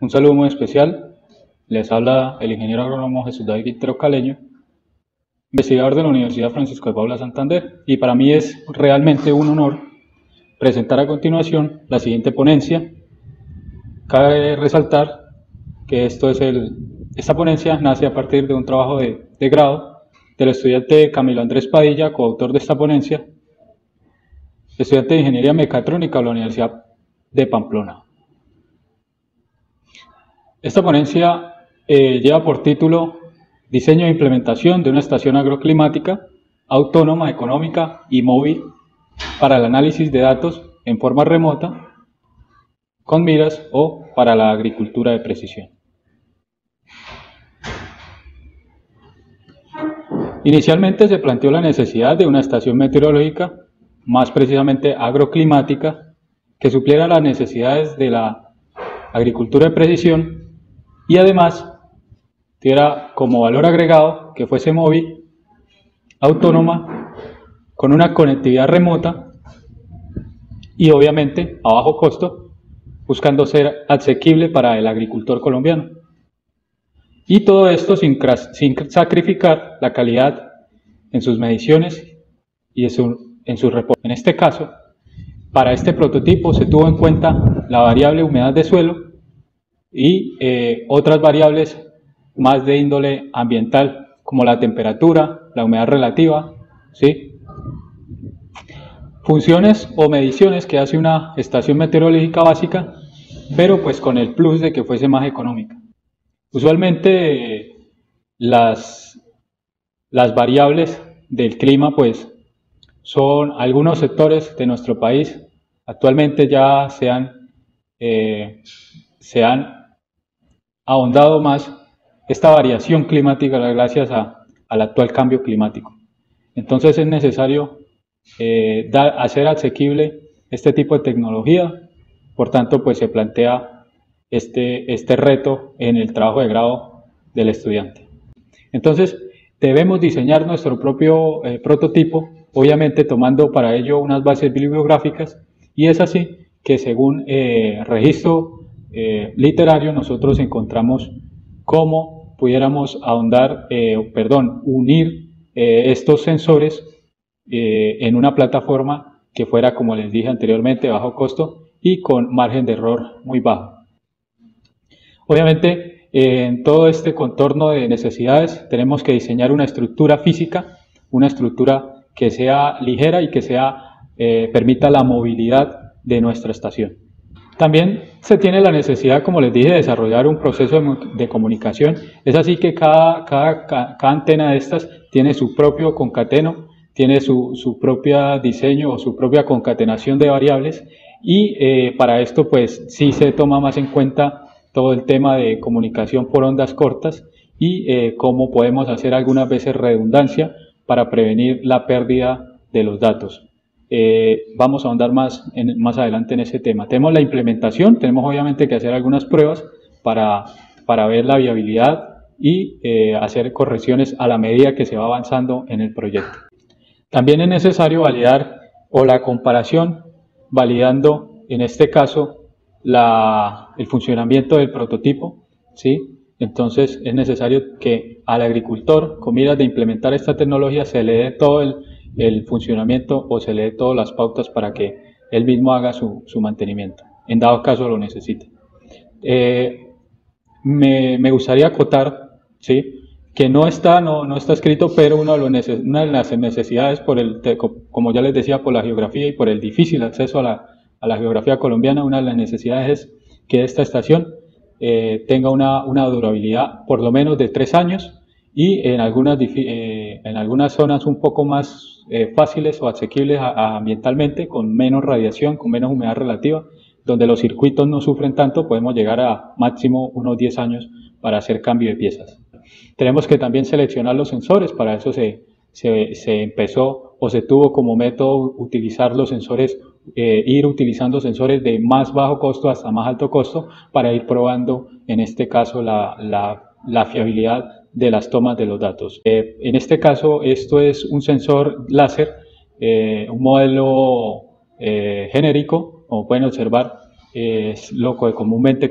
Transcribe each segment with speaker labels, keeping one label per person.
Speaker 1: Un saludo muy especial. Les habla el ingeniero agrónomo Jesús David Quintero Caleño, investigador de la Universidad Francisco de Paula Santander. Y para mí es realmente un honor presentar a continuación la siguiente ponencia. Cabe resaltar que esto es el, esta ponencia nace a partir de un trabajo de, de grado del estudiante Camilo Andrés Padilla, coautor de esta ponencia, estudiante de Ingeniería Mecatrónica de la Universidad de Pamplona. Esta ponencia eh, lleva por título Diseño e implementación de una estación agroclimática autónoma, económica y móvil para el análisis de datos en forma remota, con miras o para la agricultura de precisión. Inicialmente se planteó la necesidad de una estación meteorológica, más precisamente agroclimática, que supliera las necesidades de la agricultura de precisión y además tuviera como valor agregado que fuese móvil, autónoma, con una conectividad remota y obviamente a bajo costo, buscando ser asequible para el agricultor colombiano. Y todo esto sin, sin sacrificar la calidad en sus mediciones y en su, en su reporte. En este caso, para este prototipo se tuvo en cuenta la variable humedad de suelo y eh, otras variables más de índole ambiental, como la temperatura, la humedad relativa, ¿sí? Funciones o mediciones que hace una estación meteorológica básica, pero pues con el plus de que fuese más económica. Usualmente las, las variables del clima pues son algunos sectores de nuestro país actualmente ya se han, eh, se han ahondado más esta variación climática gracias al actual cambio climático. Entonces es necesario eh, hacer asequible este tipo de tecnología, por tanto pues se plantea este, este reto en el trabajo de grado del estudiante. Entonces debemos diseñar nuestro propio eh, prototipo, obviamente tomando para ello unas bases bibliográficas y es así que según eh, registro eh, literario nosotros encontramos cómo pudiéramos ahondar, eh, perdón, unir eh, estos sensores en una plataforma que fuera, como les dije anteriormente, bajo costo y con margen de error muy bajo. Obviamente, en todo este contorno de necesidades tenemos que diseñar una estructura física, una estructura que sea ligera y que sea, permita la movilidad de nuestra estación. También se tiene la necesidad, como les dije, de desarrollar un proceso de, comunicación. Es así que cada, cada, antena de estas tiene su propio concateno, tiene su, su propio diseño o su propia concatenación de variables y eh, para esto pues sí se toma más en cuenta todo el tema de comunicación por ondas cortas y eh, cómo podemos hacer algunas veces redundancia para prevenir la pérdida de los datos. Eh, vamos a ahondar más, más adelante en ese tema. Tenemos la implementación, tenemos obviamente que hacer algunas pruebas para, para ver la viabilidad y eh, hacer correcciones a la medida que se va avanzando en el proyecto. También es necesario validar o la comparación, validando en este caso la, el funcionamiento del prototipo, ¿sí? Entonces es necesario que al agricultor, con miras de implementar esta tecnología, se le dé todo el, el funcionamiento o se le dé todas las pautas para que él mismo haga su, mantenimiento, en dado caso lo necesite. Eh, me, gustaría acotar, ¿sí? que no está, no, no está escrito, pero una de, las necesidades, por el, como ya les decía, por la geografía y por el difícil acceso a la, a la geografía colombiana, una de las necesidades es que esta estación eh, tenga una, una durabilidad por lo menos de tres años y en algunas, eh, en algunas zonas un poco más eh, fáciles o asequibles ambientalmente, con menos radiación, con menos humedad relativa, donde los circuitos no sufren tanto, podemos llegar a máximo unos 10 años para hacer cambio de piezas. Tenemos que también seleccionar los sensores, para eso se, se, empezó o se tuvo como método utilizar los sensores, eh, ir utilizando sensores de más bajo costo hasta más alto costo para ir probando, en este caso, la, la fiabilidad de las tomas de los datos. Eh, en este caso, esto es un sensor láser, eh, un modelo eh, genérico, como pueden observar, es lo que comúnmente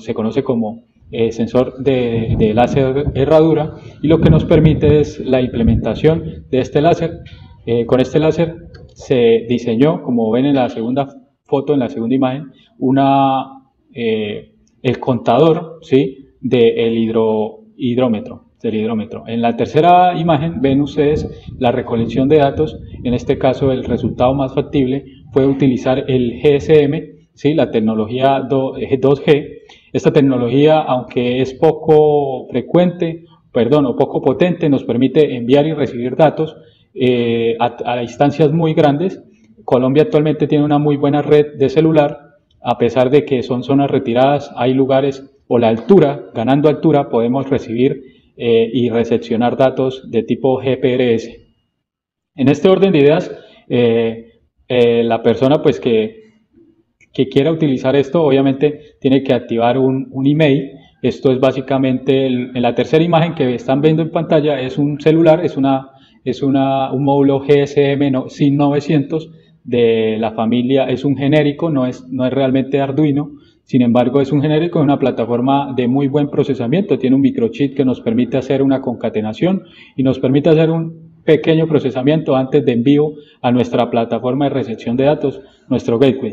Speaker 1: se conoce como eh, sensor de, láser herradura y lo que nos permite es la implementación de este láser. Eh, con este láser se diseñó, como ven en la segunda foto, en la segunda imagen, una, eh, el contador ¿sí? del hidro, hidrómetro del hidrómetro. En la tercera imagen ven ustedes la recolección de datos, en este caso el resultado más factible fue utilizar el GSM, ¿sí? la tecnología 2G. Esta tecnología, aunque es poco frecuente, perdón, o poco potente, nos permite enviar y recibir datos eh, a, distancias muy grandes. Colombia actualmente tiene una muy buena red de celular, a pesar de que son zonas retiradas, hay lugares o la altura, ganando altura, podemos recibir eh, y recepcionar datos de tipo GPRS. En este orden de ideas, eh, la persona pues que que quiera utilizar esto, obviamente tiene que activar un, un email. Esto es básicamente, en la tercera imagen que están viendo en pantalla, es un celular, es, una, es una, un módulo GSM SIN 900 de la familia, es un genérico, no es, no es realmente Arduino, sin embargo es un genérico, es una plataforma de muy buen procesamiento, tiene un microchip que nos permite hacer una concatenación y nos permite hacer un pequeño procesamiento antes de envío a nuestra plataforma de recepción de datos, nuestro gateway.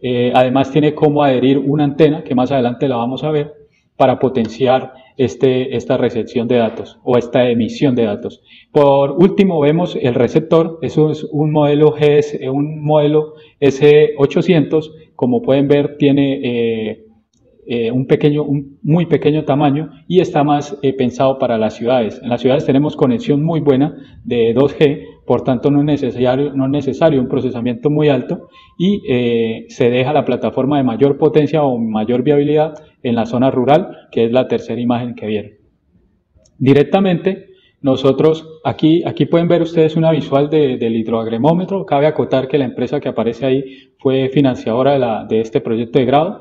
Speaker 1: Eh, además tiene cómo adherir una antena, que más adelante la vamos a ver, para potenciar este, esta recepción de datos o esta emisión de datos. Por último vemos el receptor, eso es un modelo GS, un modelo S800, como pueden ver tiene eh, eh, un pequeño, un muy pequeño tamaño y está más pensado para las ciudades. En las ciudades tenemos conexión muy buena de 2G, por tanto no es necesario, no es necesario un procesamiento muy alto y eh, se deja la plataforma de mayor potencia o mayor viabilidad en la zona rural, que es la tercera imagen que vieron. Directamente, nosotros, aquí, aquí pueden ver ustedes una visual del hidroagremómetro, cabe acotar que la empresa que aparece ahí fue financiadora de, la, de este proyecto de grado.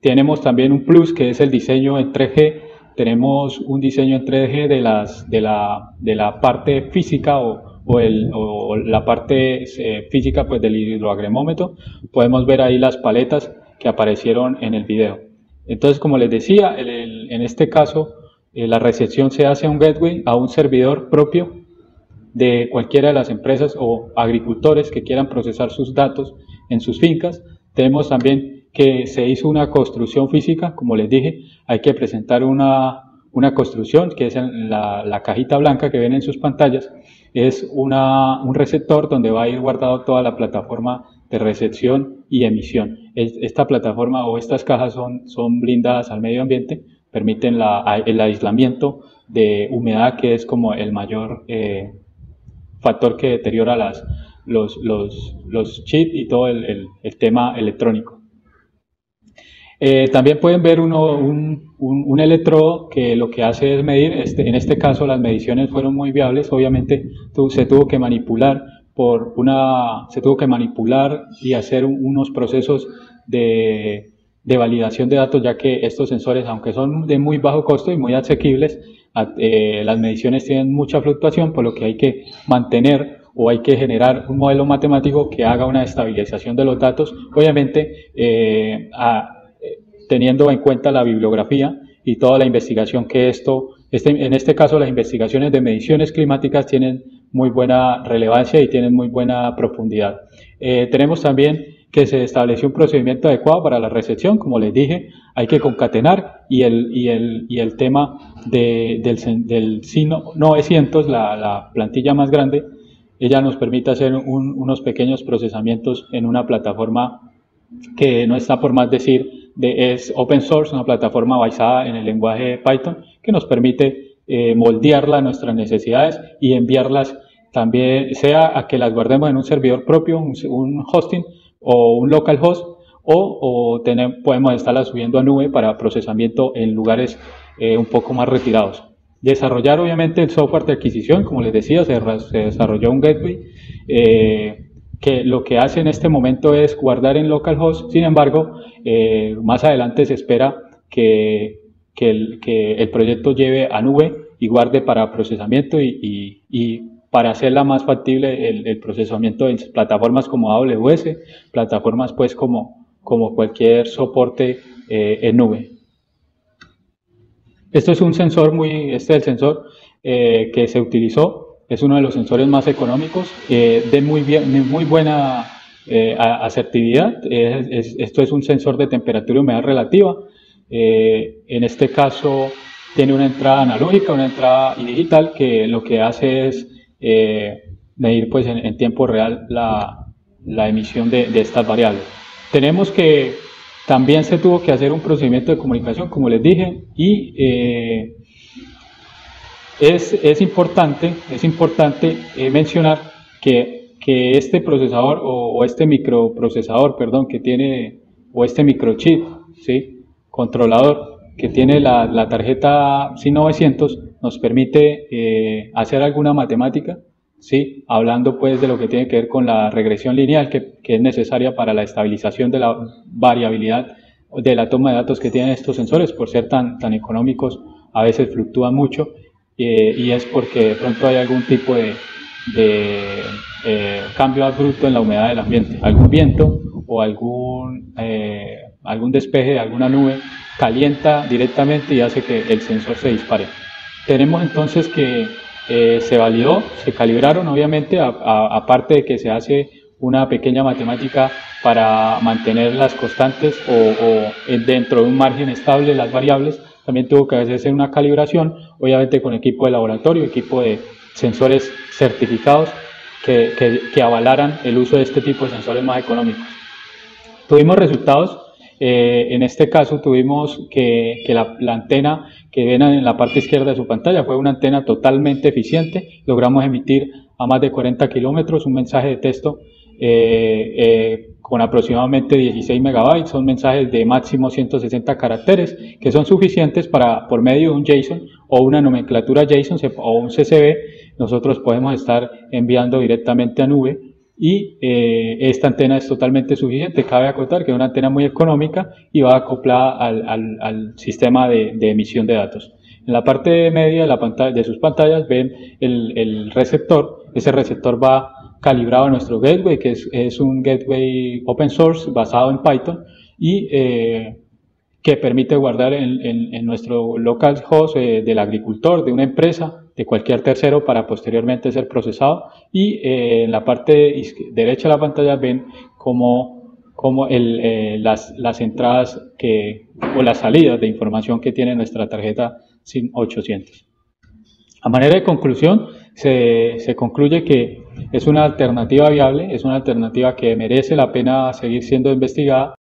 Speaker 1: Tenemos también un plus que es el diseño en 3G tenemos un diseño en 3D de, las, de, la, de la parte física o, o, el, o la parte eh, física pues, del hidroagremómetro. Podemos ver ahí las paletas que aparecieron en el video. Entonces, como les decía, en este caso, eh, la recepción se hace a un gateway, a un servidor propio de cualquiera de las empresas o agricultores que quieran procesar sus datos en sus fincas. Tenemos también que se hizo una construcción física, como les dije, hay que presentar una, una construcción, que es la, la, cajita blanca que ven en sus pantallas, es una, un receptor donde va a ir guardado toda la plataforma de recepción y emisión. Esta plataforma o estas cajas son, son blindadas al medio ambiente, permiten la, el aislamiento de humedad, que es como el mayor eh, factor que deteriora las, los, los, los chips y todo el, el, el tema electrónico. Eh, también pueden ver uno, un, un, electrodo que lo que hace es medir, este, en este caso las mediciones fueron muy viables, obviamente se tuvo que manipular por una, se tuvo que manipular y hacer unos procesos de, de, validación de datos, ya que estos sensores, aunque son de muy bajo costo y muy asequibles, eh, las mediciones tienen mucha fluctuación, por lo que hay que mantener o hay que generar un modelo matemático que haga una estabilización de los datos, obviamente eh, a, teniendo en cuenta la bibliografía y toda la investigación que esto, este, en este caso las investigaciones de mediciones climáticas tienen muy buena relevancia y tienen muy buena profundidad. Eh, tenemos también que se estableció un procedimiento adecuado para la recepción, como les dije, hay que concatenar y el, y el, y el tema de, del, del SINO 900, la, la, plantilla más grande, ella nos permite hacer unos pequeños procesamientos en una plataforma que no está por más decir es open source, una plataforma basada en el lenguaje Python que nos permite eh, moldearla a nuestras necesidades y enviarlas también, sea a que las guardemos en un servidor propio, un, hosting o un local host, o, podemos estarlas subiendo a nube para procesamiento en lugares eh, un poco más retirados. Desarrollar obviamente el software de adquisición, como les decía, se, desarrolló un gateway. Eh, que lo que hace en este momento es guardar en localhost, sin embargo, eh, más adelante se espera que, que, el, proyecto lleve a nube y guarde para procesamiento y, y, y para hacerla más factible el, el, procesamiento en plataformas como AWS, plataformas pues como, como cualquier soporte eh, en nube. Esto es un sensor muy, este es el sensor eh, que se utilizó, es uno de los sensores más económicos, de muy, bien, muy buena asertividad. esto es un sensor de temperatura y humedad relativa. en este caso tiene una entrada analógica, una entrada digital que lo que hace es medir pues en, tiempo real la, la emisión de, de, estas variables. Tenemos que, también se tuvo que hacer un procedimiento de comunicación, como les dije, y eh, es, es, importante, es importante eh, mencionar que, que, este procesador o, este microprocesador, perdón, que tiene, o este microchip, ¿sí? controlador, que tiene la, la tarjeta C900, nos permite eh, hacer alguna matemática ¿sí? hablando pues de lo que tiene que ver con la regresión lineal que, que, es necesaria para la estabilización de la variabilidad de la toma de datos que tienen estos sensores, por ser tan, tan económicos, a veces fluctúan mucho eh, y es porque de pronto hay algún tipo de, de eh, cambio abrupto en la humedad del ambiente, algún viento o algún, eh, algún despeje de alguna nube calienta directamente y hace que el sensor se dispare. Tenemos entonces que eh, se validó, se calibraron obviamente, aparte de que se hace una pequeña matemática para mantener las constantes o, dentro de un margen estable las variables, también tuvo que hacerse una calibración, obviamente con equipo de laboratorio, equipo de sensores certificados que, que avalaran el uso de este tipo de sensores más económicos. Tuvimos resultados eh, en este caso tuvimos que, la, antena que ven en la parte izquierda de su pantalla fue una antena totalmente eficiente. Logramos emitir a más de 40 kilómetros un mensaje de texto eh, eh, con aproximadamente 16 megabytes. Son mensajes de máximo 160 caracteres que son suficientes para, por medio de un JSON o una nomenclatura JSON o un CCB, nosotros podemos estar enviando directamente a nube y eh, esta antena es totalmente suficiente. Cabe acotar que es una antena muy económica y va acoplada al, sistema de, emisión de datos. En la parte media de, sus pantallas ven el, receptor. Ese receptor va calibrado a nuestro gateway, que es, es un gateway open source basado en Python y eh, que permite guardar en, en, en nuestro local host eh, del agricultor, de una empresa, de cualquier tercero para posteriormente ser procesado. Y eh, en la parte derecha de la pantalla ven cómo, cómo el, eh, las, las, entradas que, o las salidas de información que tiene nuestra tarjeta SIM 800. A manera de conclusión, se, se concluye que es una alternativa viable, es una alternativa que merece la pena seguir siendo investigada